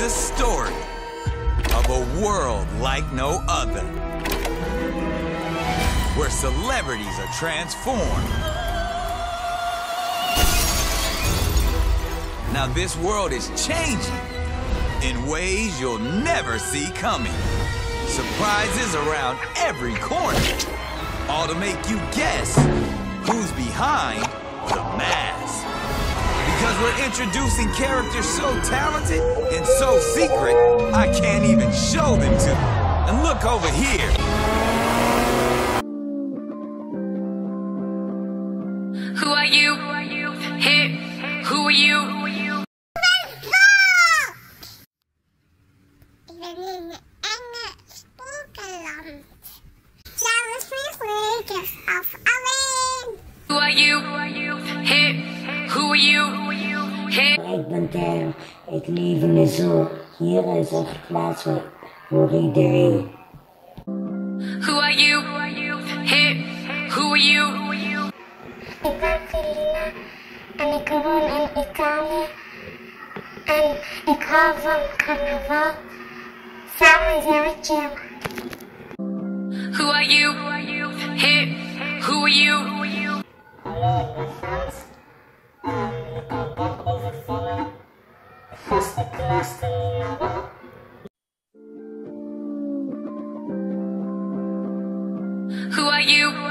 a story of a world like no other. Where celebrities are transformed. Now this world is changing in ways you'll never see coming. Surprises around every corner. All to make you guess who's behind the mask. Because we're introducing characters so talented and so secret, I can't even show them to you. And look over here. Who are you? Who are you? Ik ben in een enge spokenland. Zelfs vliegtuigjes af alleen. Who are you? Who are you? Hey, Ik ben Tijl, ik leef in de zoo. Hier is er plaats voor, voor iedereen. who are you? Hey, who are you? Ik ben Felina en ik woon in Italië. En ik hou van carnaval. Samen zijn we chill. Who are you? Hey, who are you? Hallo, ik ben Who are you?